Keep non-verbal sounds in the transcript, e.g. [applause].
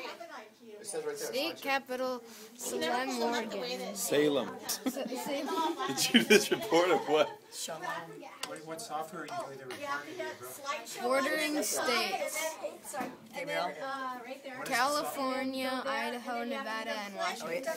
It right there. State capital, Salem, [laughs] Oregon. Salem. Did you do this report of what? What, what software are you doing the report? Bordering states. And uh, right there. California, Idaho, Nevada, and Washington.